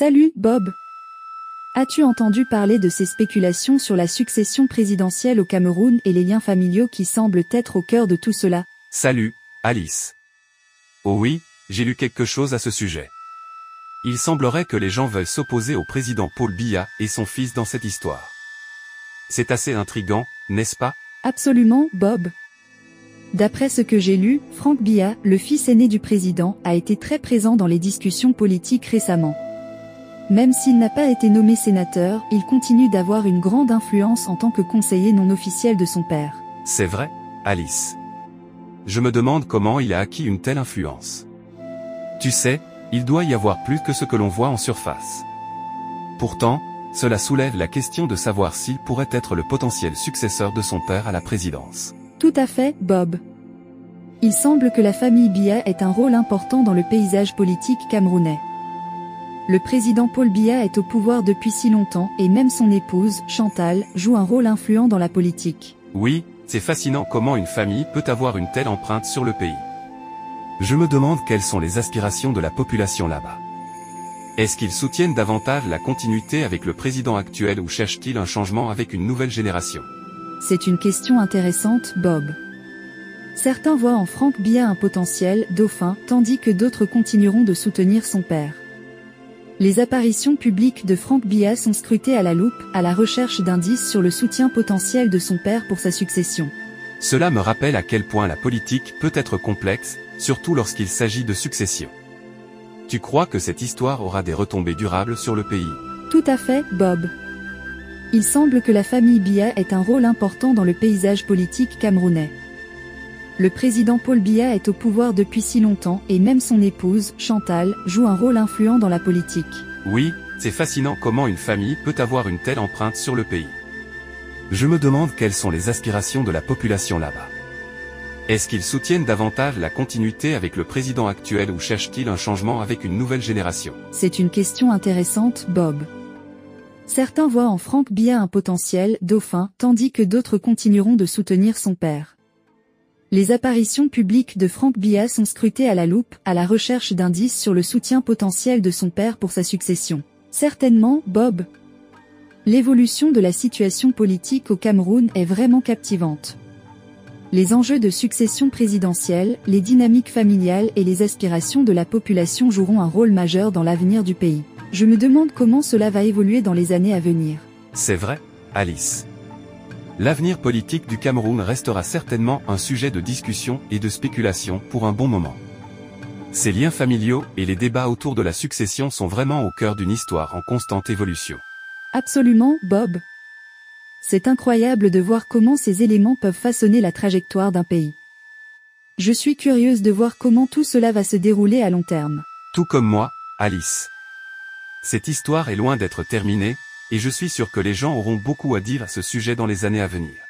Salut, Bob. As-tu entendu parler de ces spéculations sur la succession présidentielle au Cameroun et les liens familiaux qui semblent être au cœur de tout cela? Salut, Alice. Oh oui, j'ai lu quelque chose à ce sujet. Il semblerait que les gens veulent s'opposer au président Paul Biya et son fils dans cette histoire. C'est assez intrigant, n'est-ce pas? Absolument, Bob. D'après ce que j'ai lu, Frank Biya, le fils aîné du président, a été très présent dans les discussions politiques récemment. Même s'il n'a pas été nommé sénateur, il continue d'avoir une grande influence en tant que conseiller non officiel de son père. C'est vrai, Alice. Je me demande comment il a acquis une telle influence. Tu sais, il doit y avoir plus que ce que l'on voit en surface. Pourtant, cela soulève la question de savoir s'il pourrait être le potentiel successeur de son père à la présidence. Tout à fait, Bob. Il semble que la famille Biya ait un rôle important dans le paysage politique camerounais. Le président Paul Biya est au pouvoir depuis si longtemps et même son épouse, Chantal, joue un rôle influent dans la politique. Oui, c'est fascinant comment une famille peut avoir une telle empreinte sur le pays. Je me demande quelles sont les aspirations de la population là-bas. Est-ce qu'ils soutiennent davantage la continuité avec le président actuel ou cherchent-ils un changement avec une nouvelle génération? C'est une question intéressante, Bob. Certains voient en Frank Biya un potentiel dauphin, tandis que d'autres continueront de soutenir son père. Les apparitions publiques de Frank Biya sont scrutées à la loupe, à la recherche d'indices sur le soutien potentiel de son père pour sa succession. Cela me rappelle à quel point la politique peut être complexe, surtout lorsqu'il s'agit de succession. Tu crois que cette histoire aura des retombées durables sur le pays? Tout à fait, Bob. Il semble que la famille Biya ait un rôle important dans le paysage politique camerounais. Le président Paul Biya est au pouvoir depuis si longtemps et même son épouse, Chantal, joue un rôle influent dans la politique. Oui, c'est fascinant comment une famille peut avoir une telle empreinte sur le pays. Je me demande quelles sont les aspirations de la population là-bas. Est-ce qu'ils soutiennent davantage la continuité avec le président actuel ou cherchent-ils un changement avec une nouvelle génération? C'est une question intéressante, Bob. Certains voient en Frank Biya un potentiel dauphin, tandis que d'autres continueront de soutenir son père. Les apparitions publiques de Frank Biya sont scrutées à la loupe, à la recherche d'indices sur le soutien potentiel de son père pour sa succession. Certainement, Bob. L'évolution de la situation politique au Cameroun est vraiment captivante. Les enjeux de succession présidentielle, les dynamiques familiales et les aspirations de la population joueront un rôle majeur dans l'avenir du pays. Je me demande comment cela va évoluer dans les années à venir. C'est vrai, Alice. L'avenir politique du Cameroun restera certainement un sujet de discussion et de spéculation pour un bon moment. Ces liens familiaux et les débats autour de la succession sont vraiment au cœur d'une histoire en constante évolution. Absolument, Bob. C'est incroyable de voir comment ces éléments peuvent façonner la trajectoire d'un pays. Je suis curieuse de voir comment tout cela va se dérouler à long terme. Tout comme moi, Alice. Cette histoire est loin d'être terminée, et je suis sûr que les gens auront beaucoup à dire à ce sujet dans les années à venir.